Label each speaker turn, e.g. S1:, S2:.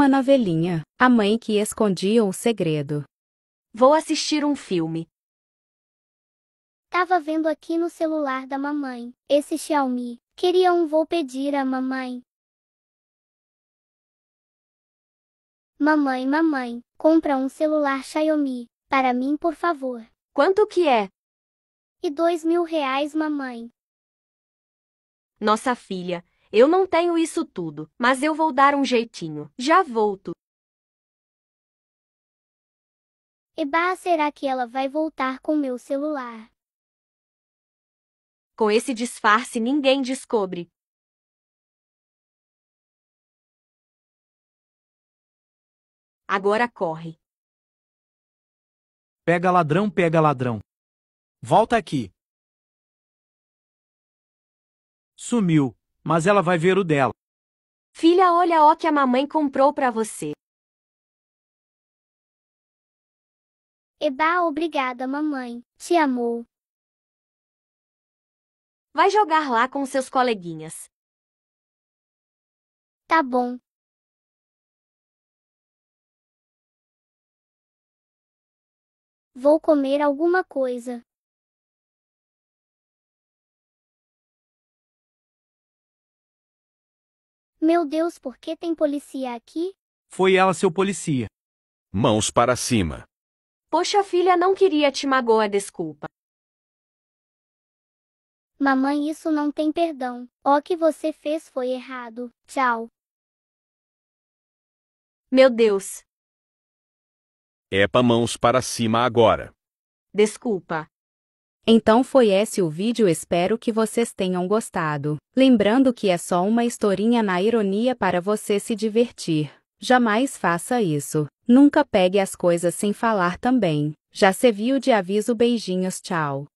S1: Uma novelinha. A mãe que escondia o segredo.
S2: Vou assistir um filme.
S3: Tava vendo aqui no celular da mamãe. Esse Xiaomi. Queria um, vou pedir à mamãe. Mamãe, mamãe, compra um celular Xiaomi. Para mim, por favor.
S2: Quanto que é?
S3: E dois mil reais, mamãe.
S2: Nossa filha, eu não tenho isso tudo, mas eu vou dar um jeitinho. Já volto.
S3: Eba, será que ela vai voltar com meu celular?
S2: Com esse disfarce ninguém descobre. Agora corre.
S4: Pega ladrão, pega ladrão. Volta aqui. Sumiu, mas ela vai ver o dela.
S2: Filha, olha o que a mamãe comprou para você.
S3: Eba, obrigada, mamãe. Te amou.
S2: Vai jogar lá com seus coleguinhas.
S3: Tá bom. Vou comer alguma coisa. Meu Deus, por que tem polícia aqui?
S4: Foi ela seu policia.
S5: Mãos para cima.
S2: Poxa, filha, não queria te magoar, desculpa.
S3: Mamãe, isso não tem perdão. O que você fez foi errado. Tchau.
S2: Meu Deus,
S5: Epa mãos para cima agora.
S2: desculpa.
S1: Então foi esse o vídeo espero que vocês tenham gostado. Lembrando que é só uma historinha na ironia para você se divertir. Jamais faça isso. Nunca pegue as coisas sem falar também. Já se viu de aviso beijinhos tchau.